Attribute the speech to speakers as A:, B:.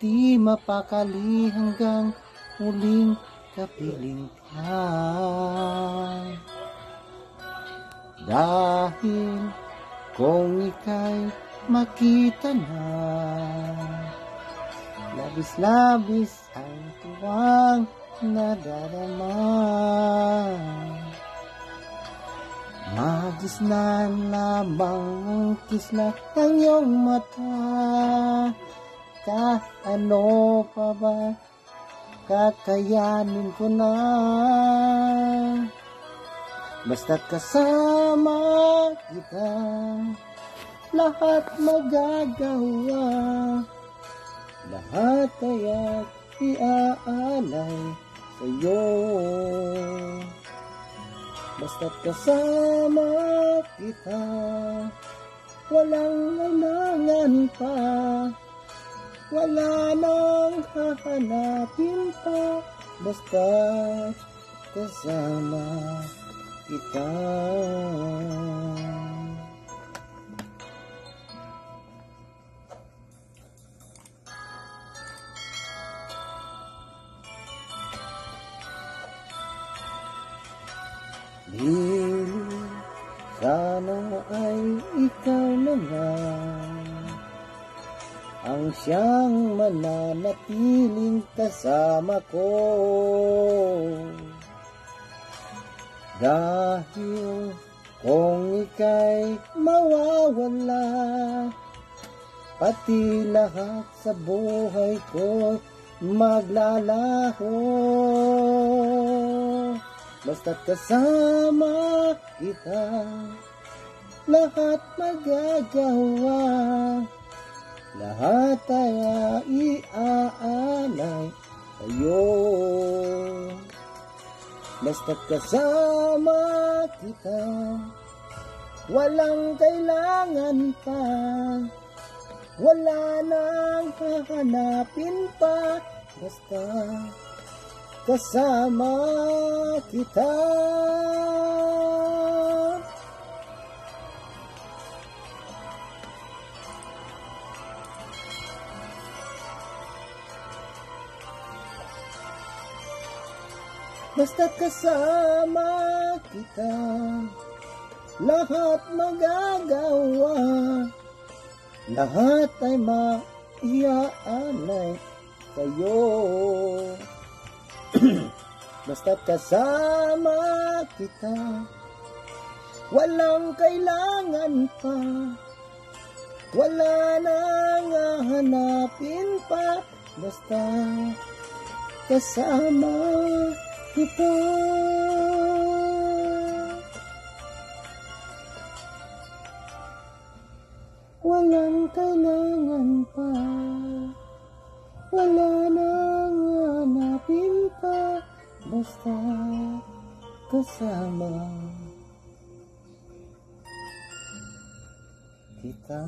A: Di mapakali hanggang muling kapiling ka Dahil kung ika'y makita na Labis-labis ang tuwang nadarama Magisnan lamang ang kisla ng iyong mata. Kahit ano pa ba? Kakayanin ko na. Basta't kasama kita Lahat magagawa. Lahat ay iaalay sa'yo Basta't kasama kita Walang kailangan pa. Wala nang hahanapin pa Basta kasama kita Lili, sana ay ikaw na nga. Ang siyang mananatiling kasama ko. Dahil kung ika'y mawawala Pati lahat sa buhay ko maglalaho Basta't kasama kita Lahat magagawa. Lahat ay iaalay sa'yo. Basta't kasama kita Walang kailangan pa. Wala nang hahanapin pa. Basta kasama kita. Basta't kasama kita Lahat magagawa Lahat ay maiaalay sa'yo Basta't kasama kita Walang kailangan pa. Wala nang hahanapin pa. Basta kasama kita. Walang kailangan pa. Wala nang Basta kasama kita